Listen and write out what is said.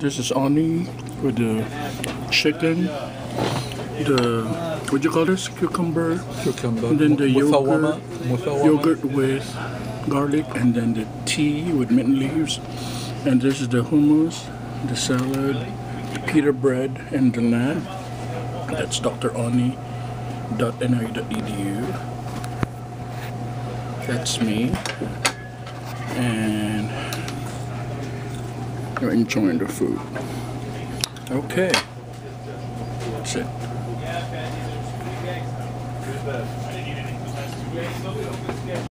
This is Awni with the chicken, the what do you call this? Cucumber, Cucumber. and then the yogurt, yogurt with garlic, and then the tea with mint leaves. And this is the hummus, the salad, the pita bread, and the lamb. That's droni.ni.edu. That's me. You're enjoying the food. Okay. That's it.